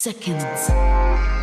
seconds.